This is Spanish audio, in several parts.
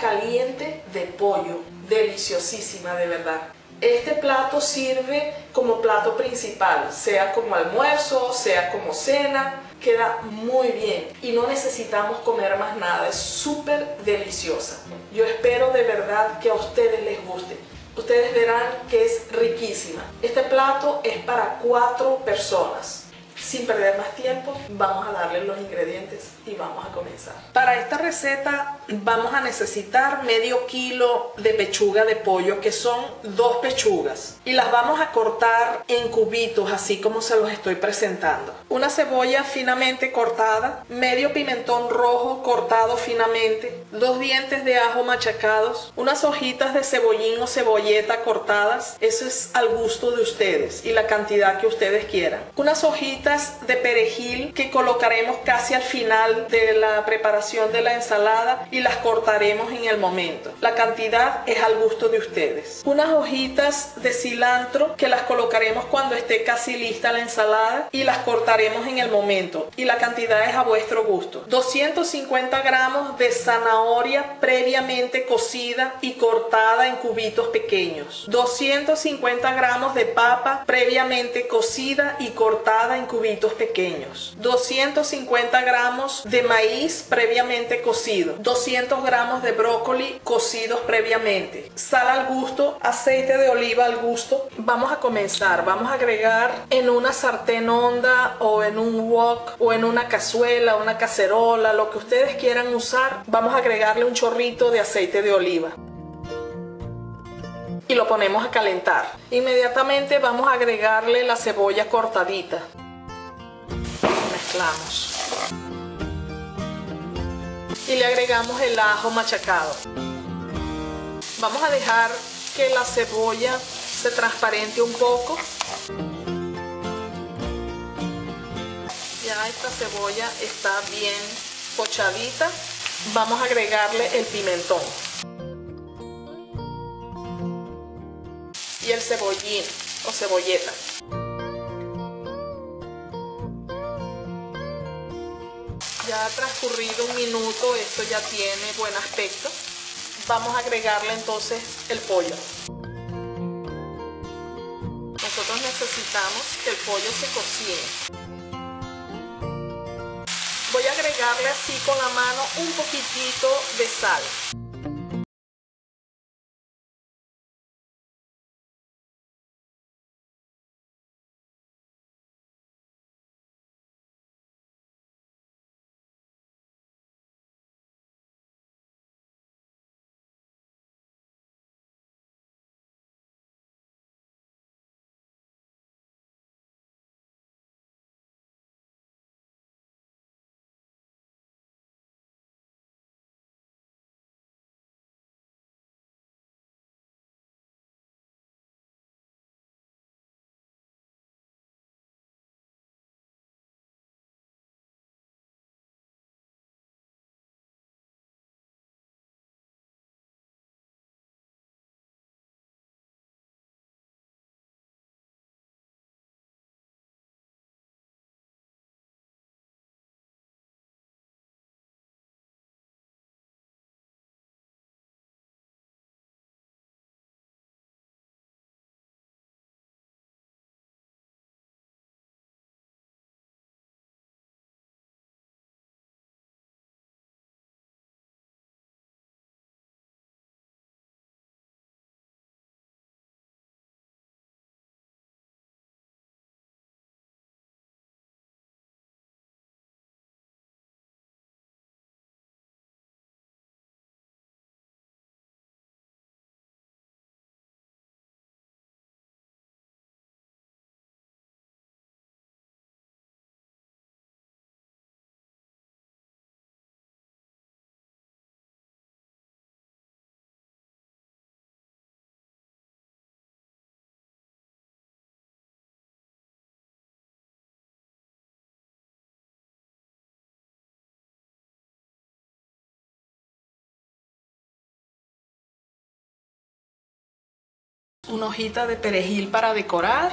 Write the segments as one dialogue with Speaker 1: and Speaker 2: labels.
Speaker 1: caliente de pollo, deliciosísima de verdad. Este plato sirve como plato principal, sea como almuerzo, sea como cena, queda muy bien y no necesitamos comer más nada, es súper deliciosa. Yo espero de verdad que a ustedes les guste. Ustedes verán que es riquísima. Este plato es para cuatro personas. Sin perder más tiempo, vamos a darle los ingredientes y vamos a comenzar. Para esta receta vamos a necesitar medio kilo de pechuga de pollo, que son dos pechugas. Y las vamos a cortar en cubitos, así como se los estoy presentando. Una cebolla finamente cortada, medio pimentón rojo cortado finamente, dos dientes de ajo machacados, unas hojitas de cebollín o cebolleta cortadas, eso es al gusto de ustedes y la cantidad que ustedes quieran. Unas hojitas de perejil que colocaremos casi al final de la preparación de la ensalada y las cortaremos en el momento. La cantidad es al gusto de ustedes. Unas hojitas de cilantro que las colocaremos cuando esté casi lista la ensalada y las cortaremos en el momento y la cantidad es a vuestro gusto. 250 gramos de zanahoria previamente cocida y cortada en cubitos pequeños. 250 gramos de papa previamente cocida y cortada en cubitos pequeños, 250 gramos de maíz previamente cocido, 200 gramos de brócoli cocidos previamente, sal al gusto, aceite de oliva al gusto. Vamos a comenzar, vamos a agregar en una sartén honda o en un wok o en una cazuela, una cacerola, lo que ustedes quieran usar, vamos a agregarle un chorrito de aceite de oliva. Y lo ponemos a calentar. Inmediatamente vamos a agregarle la cebolla cortadita y le agregamos el ajo machacado. Vamos a dejar que la cebolla se transparente un poco. Ya esta cebolla está bien pochadita. Vamos a agregarle el pimentón. Y el cebollín o cebolleta. Transcurrido un minuto, esto ya tiene buen aspecto. Vamos a agregarle entonces el pollo. Nosotros necesitamos que el pollo se cocine. Voy a agregarle así con la mano un poquitito de sal. Una hojita de perejil para decorar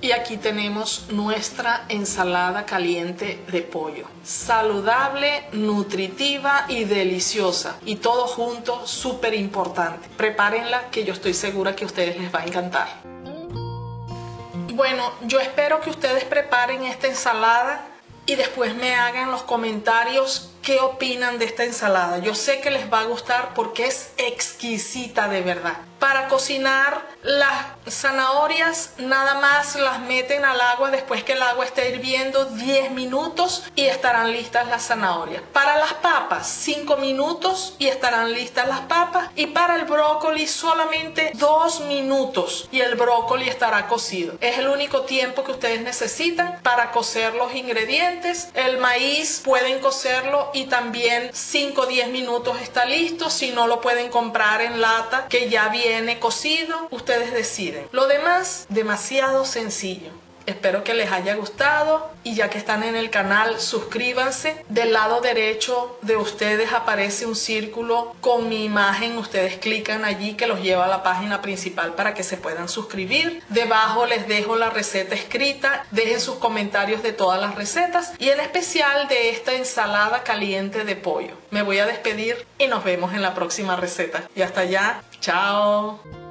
Speaker 1: Y aquí tenemos nuestra ensalada caliente de pollo. Saludable, nutritiva y deliciosa. Y todo junto, súper importante. Prepárenla que yo estoy segura que a ustedes les va a encantar. Bueno, yo espero que ustedes preparen esta ensalada y después me hagan los comentarios qué opinan de esta ensalada. Yo sé que les va a gustar porque es exquisita de verdad. Para cocinar las zanahorias nada más las meten al agua después que el agua esté hirviendo 10 minutos y estarán listas las zanahorias. Para las papas 5 minutos y estarán listas las papas. Y para el brócoli solamente 2 minutos y el brócoli estará cocido. Es el único tiempo que ustedes necesitan para cocer los ingredientes. El maíz pueden cocerlo y también 5 o 10 minutos está listo. Si no lo pueden comprar en lata que ya viene cocido, ustedes deciden. Lo demás, demasiado sencillo. Espero que les haya gustado y ya que están en el canal, suscríbanse. Del lado derecho de ustedes aparece un círculo con mi imagen. Ustedes clican allí que los lleva a la página principal para que se puedan suscribir. Debajo les dejo la receta escrita. Dejen sus comentarios de todas las recetas y en especial de esta ensalada caliente de pollo. Me voy a despedir y nos vemos en la próxima receta. Y hasta allá, chao.